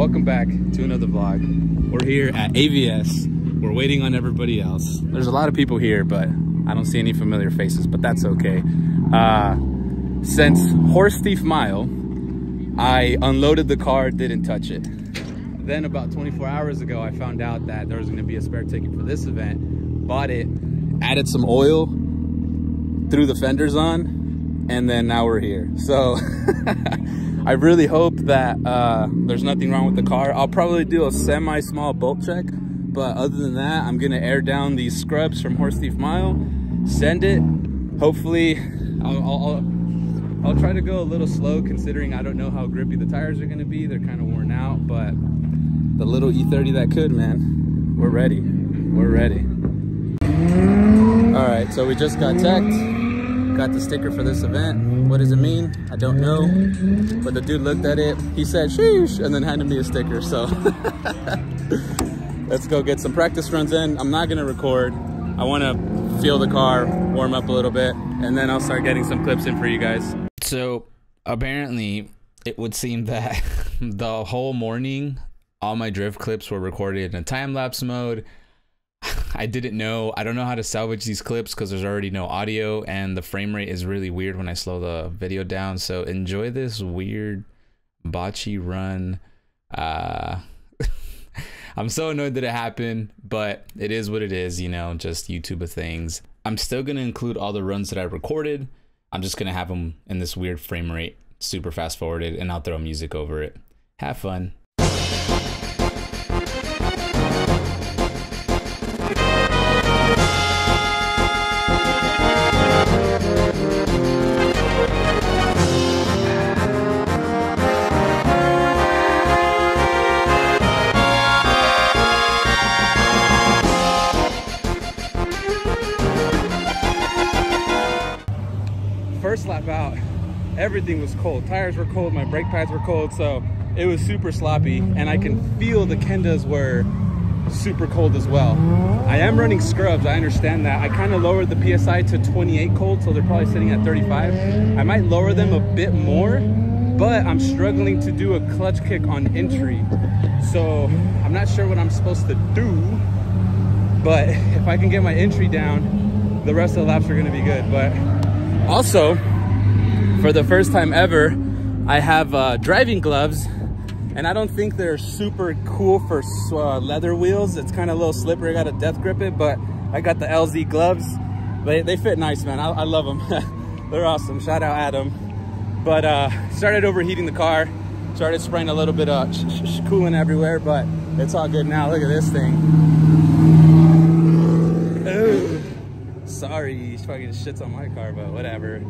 welcome back to another vlog. We're here at AVS. We're waiting on everybody else. There's a lot of people here, but I don't see any familiar faces, but that's okay. Uh, since Horse Thief Mile, I unloaded the car, didn't touch it. Then about 24 hours ago, I found out that there was gonna be a spare ticket for this event, bought it, added some oil, threw the fenders on, and then now we're here. So I really hope that uh, there's nothing wrong with the car. I'll probably do a semi-small bolt check, but other than that, I'm gonna air down these scrubs from Horse Thief Mile, send it. Hopefully, I'll, I'll, I'll try to go a little slow considering I don't know how grippy the tires are gonna be. They're kind of worn out, but the little E30 that could, man, we're ready. We're ready. All right, so we just got teched. Got the sticker for this event. What does it mean? I don't know. But the dude looked at it, he said, sheesh, and then handed me a sticker, so. Let's go get some practice runs in. I'm not gonna record. I wanna feel the car, warm up a little bit, and then I'll start getting some clips in for you guys. So apparently, it would seem that the whole morning, all my drift clips were recorded in a time lapse mode. I didn't know. I don't know how to salvage these clips because there's already no audio, and the frame rate is really weird when I slow the video down. So enjoy this weird botchy run. Uh, I'm so annoyed that it happened, but it is what it is, you know, just YouTube of things. I'm still going to include all the runs that I recorded. I'm just going to have them in this weird frame rate, super fast forwarded, and I'll throw music over it. Have fun. Everything was cold. Tires were cold, my brake pads were cold, so it was super sloppy, and I can feel the Kendas were super cold as well. I am running scrubs, I understand that. I kind of lowered the PSI to 28 cold, so they're probably sitting at 35. I might lower them a bit more, but I'm struggling to do a clutch kick on entry. So I'm not sure what I'm supposed to do, but if I can get my entry down, the rest of the laps are gonna be good. But also, for the first time ever, I have uh, driving gloves and I don't think they're super cool for uh, leather wheels. It's kind of a little slippery. I got to death grip it, but I got the LZ gloves. They, they fit nice, man. I, I love them. they're awesome. Shout out Adam. But uh, started overheating the car. Started spraying a little bit of coolant everywhere, but it's all good now. Look at this thing. Ooh. Sorry, fucking shits on my car, but whatever.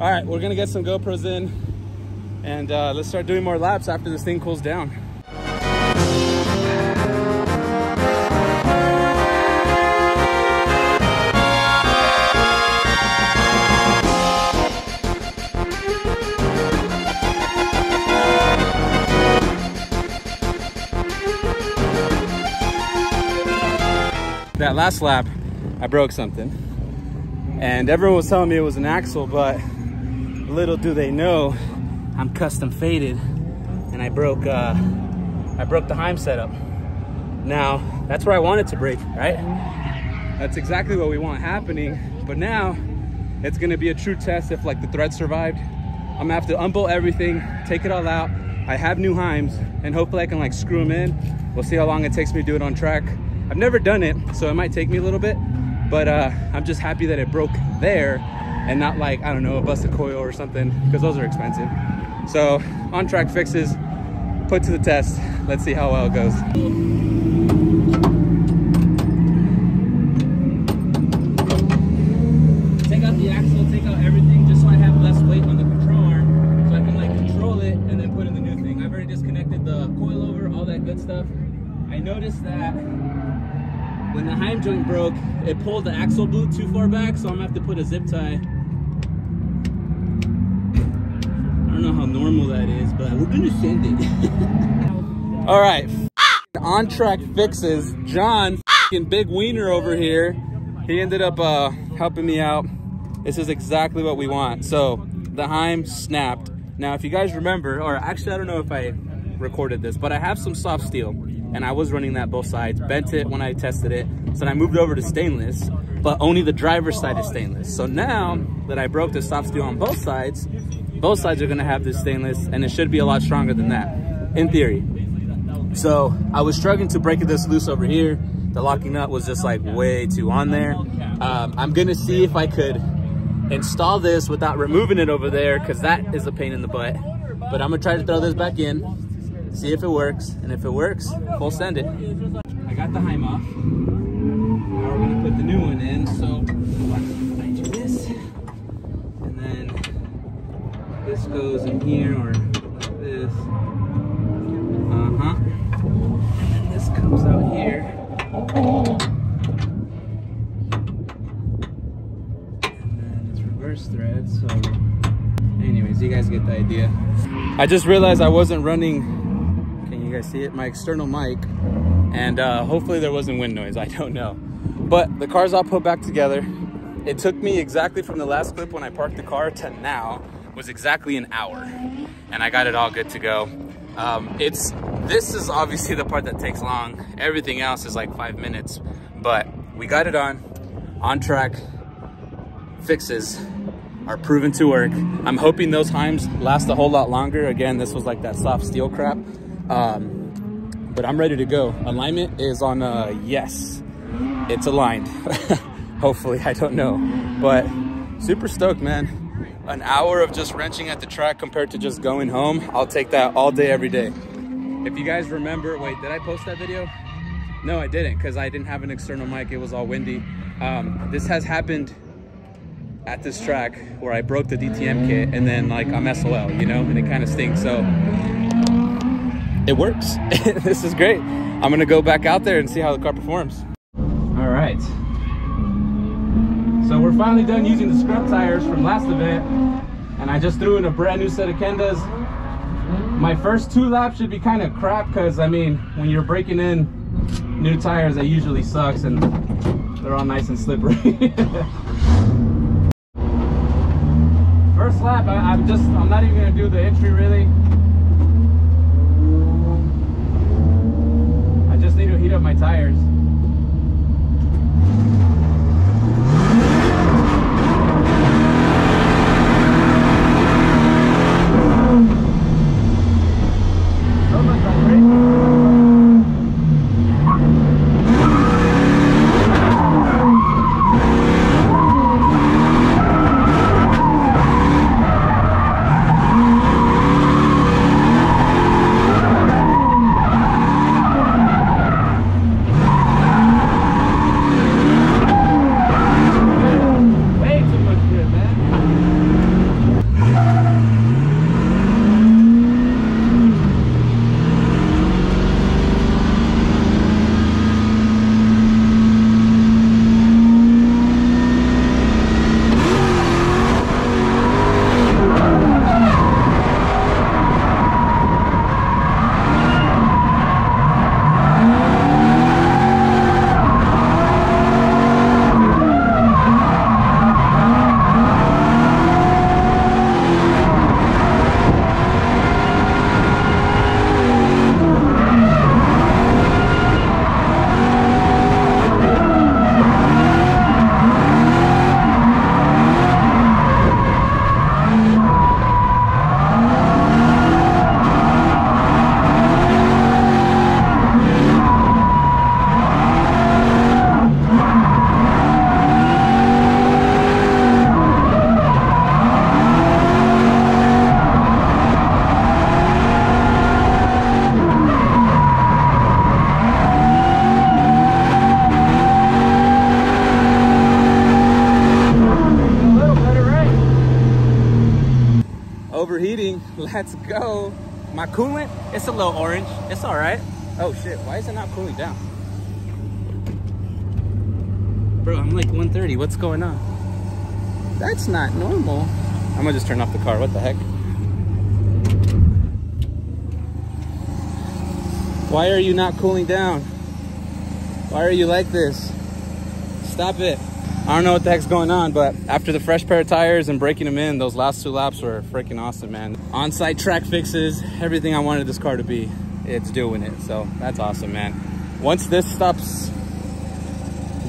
All right, we're gonna get some GoPros in and uh, let's start doing more laps after this thing cools down. That last lap, I broke something. And everyone was telling me it was an axle, but little do they know, I'm custom faded and I broke uh, I broke the Heim setup. Now, that's where I wanted to break, right? That's exactly what we want happening. But now it's gonna be a true test if like the thread survived. I'm gonna have to unbolt everything, take it all out. I have new Heims and hopefully I can like screw them in. We'll see how long it takes me to do it on track. I've never done it, so it might take me a little bit, but uh, I'm just happy that it broke there and not like, I don't know, a busted coil or something, because those are expensive. So on track fixes, put to the test. Let's see how well it goes. Take out the axle, take out everything, just so I have less weight on the control arm, so I can like control it and then put in the new thing. I've already disconnected the coil over, all that good stuff. I noticed that when the Heim joint broke, it pulled the axle boot too far back, so I'm gonna have to put a zip tie. I don't know how normal that is, but we're gonna send it. All right, on track fixes. John, big wiener over here. He ended up uh, helping me out. This is exactly what we want. So the Heim snapped. Now, if you guys remember, or actually, I don't know if I recorded this, but I have some soft steel and I was running that both sides, bent it when I tested it. So then I moved over to stainless, but only the driver's side is stainless. So now that I broke the soft steel on both sides, both sides are gonna have this stainless and it should be a lot stronger than that, in theory. So I was struggling to break this loose over here. The locking nut was just like way too on there. Um, I'm gonna see if I could install this without removing it over there because that is a pain in the butt. But I'm gonna try to throw this back in, see if it works. And if it works, we'll send it. I got the Heim off. Now we're gonna put the new one in. So I do this. And then this goes in here or like this. Uh-huh. And then this comes out here. And then it's reverse thread, so anyways, you guys get the idea. I just realized I wasn't running, you guys see it? My external mic, and uh, hopefully there wasn't wind noise, I don't know. But the car's all put back together. It took me exactly from the last clip when I parked the car to now was exactly an hour. And I got it all good to go. Um, it's This is obviously the part that takes long. Everything else is like five minutes, but we got it on, on track. Fixes are proven to work. I'm hoping those Heims last a whole lot longer. Again, this was like that soft steel crap. Um, but I'm ready to go. Alignment is on uh, yes. It's aligned. Hopefully, I don't know. But super stoked, man. An hour of just wrenching at the track compared to just going home. I'll take that all day, every day. If you guys remember, wait, did I post that video? No, I didn't because I didn't have an external mic. It was all windy. Um, this has happened at this track where I broke the DTM kit and then like I'm SOL, you know, and it kind of stinks. So it works. this is great. I'm gonna go back out there and see how the car performs. All right. So we're finally done using the scrub tires from last event and I just threw in a brand new set of Kendas. My first two laps should be kind of crap because I mean, when you're breaking in new tires, that usually sucks and they're all nice and slippery. First lap, I, I'm just, I'm not even gonna do the entry really. I heat up my tires. So much vibration. Way too much grip, man. A little better, right? Overheating. Let's go. My coolant, it's a little orange. It's all right. Oh shit, why is it not cooling down? Bro, I'm like 130. What's going on? That's not normal. I'm gonna just turn off the car. What the heck? Why are you not cooling down? Why are you like this? Stop it. I don't know what the heck's going on, but after the fresh pair of tires and breaking them in, those last two laps were freaking awesome, man. On-site track fixes, everything I wanted this car to be, it's doing it. So that's awesome, man. Once this stops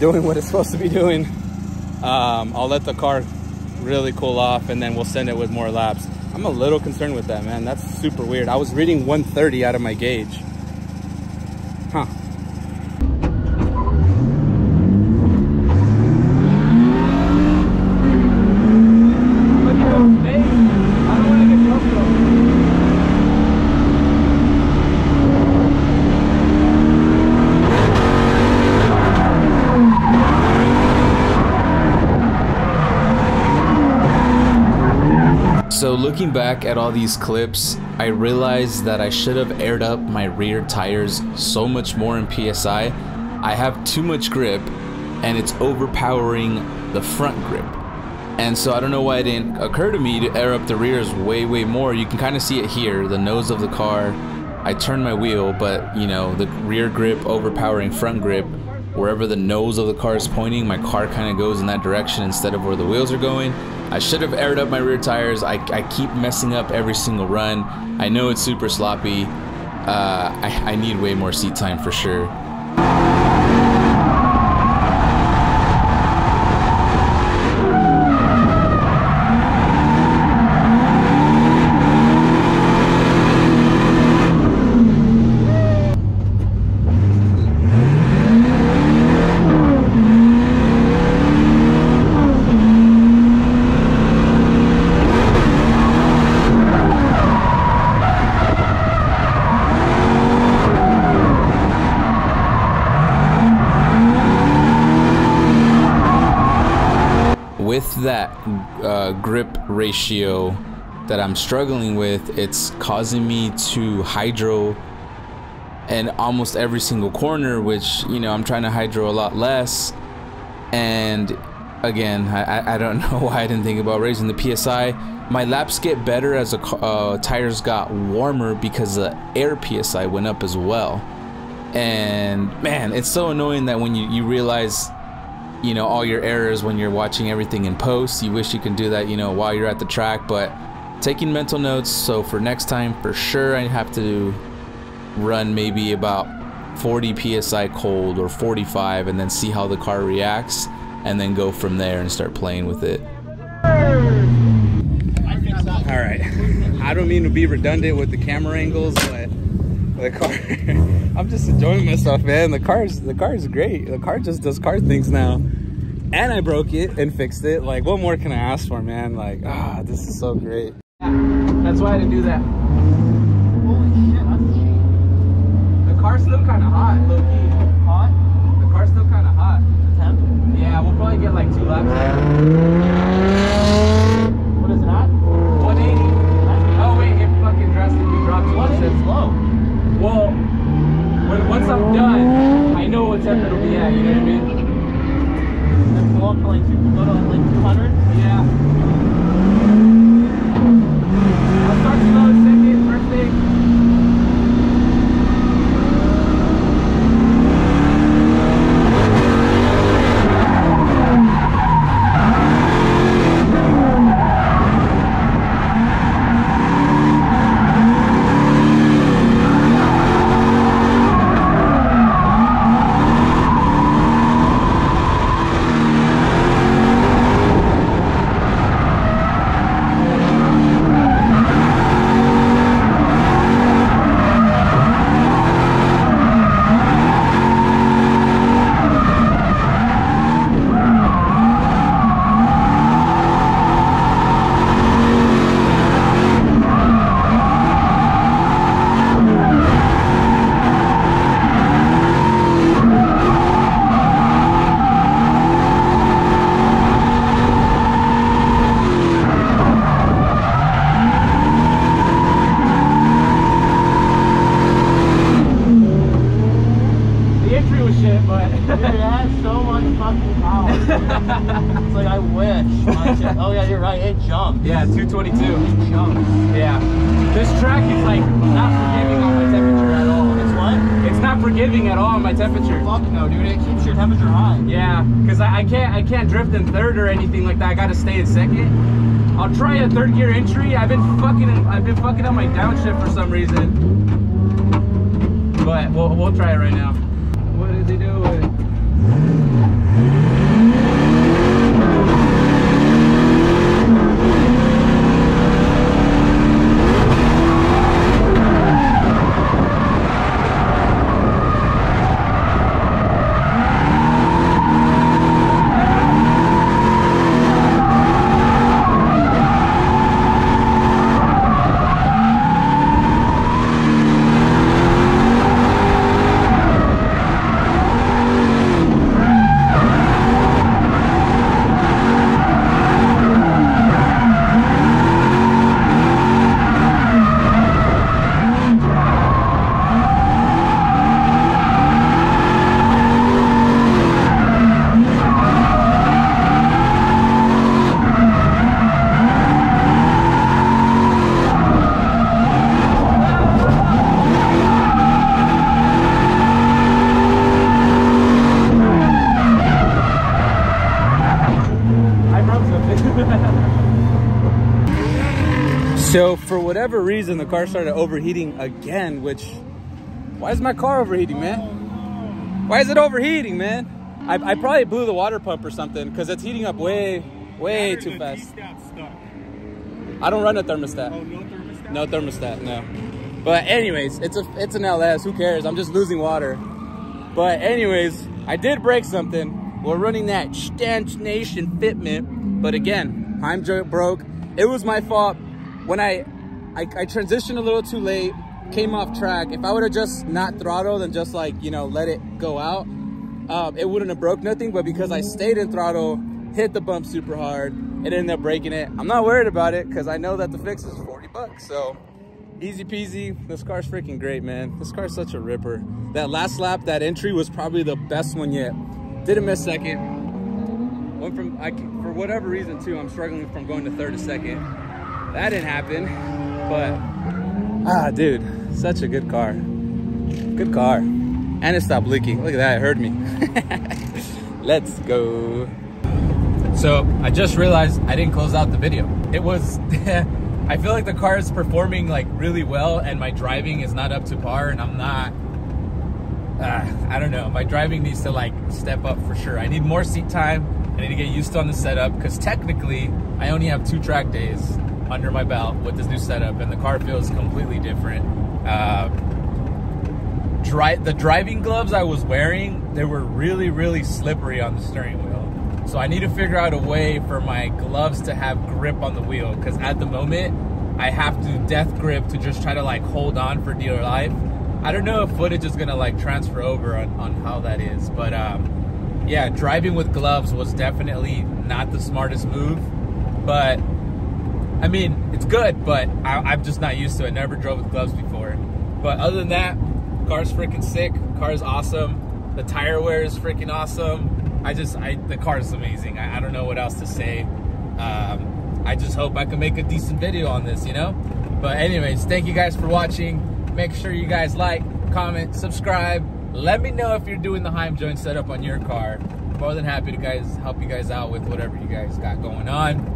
doing what it's supposed to be doing, um, I'll let the car really cool off and then we'll send it with more laps. I'm a little concerned with that, man. That's super weird. I was reading 130 out of my gauge. Huh. So looking back at all these clips, I realized that I should have aired up my rear tires so much more in PSI. I have too much grip and it's overpowering the front grip. And so I don't know why it didn't occur to me to air up the rears way, way more. You can kind of see it here, the nose of the car. I turned my wheel, but you know, the rear grip overpowering front grip. Wherever the nose of the car is pointing, my car kind of goes in that direction instead of where the wheels are going. I should have aired up my rear tires. I, I keep messing up every single run. I know it's super sloppy. Uh, I, I need way more seat time for sure. with that uh, grip ratio that I'm struggling with, it's causing me to hydro and almost every single corner, which, you know, I'm trying to hydro a lot less. And again, I, I don't know why I didn't think about raising the PSI. My laps get better as the uh, tires got warmer because the air PSI went up as well. And man, it's so annoying that when you, you realize you know all your errors when you're watching everything in post. You wish you can do that you know while you're at the track but taking mental notes so for next time for sure I have to run maybe about 40 psi cold or 45 and then see how the car reacts and then go from there and start playing with it. All right. I don't mean to be redundant with the camera angles but the car i'm just enjoying myself man. The car's the car is great. The car just does car things now. And i broke it and fixed it. Like what more can i ask for man? Like ah this is so great. That's why i didn't do that. Holy shit that's cheap. The car's still kind of hot low key hot? The car's still kind of hot. The temp? Yeah we'll probably get like two laps What is it at? 180 oh wait it fucking drastically dropped What once is it's it low? Well, when, once I'm done, I know what temp it'll be at, you know what I mean? It's low to like two, like 200? Yeah. I'll start slow, second, first thing. The entry was shit, but Dude, it has so much fucking power. It's like, I wish. my Oh, yeah, you're right. It jumped. yeah, 222. It jumped. Yeah. This track is like not forgiving on my temperature at all. It's what? It's not forgiving at all on my temperature. Fuck no, dude. It keeps your temperature high. Yeah, because I, I can't I can't drift in third or anything like that. I gotta stay in second. I'll try a third gear entry. I've been fucking I've been fucking on my downshift for some reason. But we'll we'll try it right now. What is he doing? I broke something. so for whatever reason, the car started overheating again, which, why is my car overheating, man? Why is it overheating, man? I, I probably blew the water pump or something because it's heating up way, way too fast. I don't run a thermostat. Oh, no thermostat? No thermostat, no. But anyways, it's a it's an LS. Who cares? I'm just losing water. But anyways, I did break something. We're running that Stance Nation fitment, but again, I'm broke. It was my fault when I, I I transitioned a little too late, came off track. If I would have just not throttled and just like you know let it go out, um, it wouldn't have broke nothing. But because I stayed in throttle, hit the bump super hard, it ended up breaking it. I'm not worried about it because I know that the fix is 40 bucks. So easy peasy. This car's freaking great, man. This car's such a ripper. That last lap, that entry was probably the best one yet. Didn't miss second. Went from, I, for whatever reason too, I'm struggling from going to third to second. That didn't happen, but ah, dude, such a good car. Good car. And it stopped leaking. Look at that, it heard me. Let's go. So I just realized I didn't close out the video. It was, I feel like the car is performing like really well and my driving is not up to par and I'm not, uh, I don't know. My driving needs to like step up for sure. I need more seat time. I need to get used to on the setup because technically I only have two track days under my belt with this new setup and the car feels completely different. Uh, the driving gloves I was wearing, they were really, really slippery on the steering wheel. So I need to figure out a way for my gloves to have grip on the wheel because at the moment I have to death grip to just try to like hold on for dear life. I don't know if footage is gonna like transfer over on, on how that is, but um, yeah, driving with gloves was definitely not the smartest move. But I mean, it's good, but I, I'm just not used to it. Never drove with gloves before. But other than that, car's freaking sick. Car's awesome. The tire wear is freaking awesome. I just, I the car is amazing. I, I don't know what else to say. Um, I just hope I can make a decent video on this, you know? But anyways, thank you guys for watching. Make sure you guys like, comment, subscribe. Let me know if you're doing the Heim joint setup on your car. More than happy to guys help you guys out with whatever you guys got going on.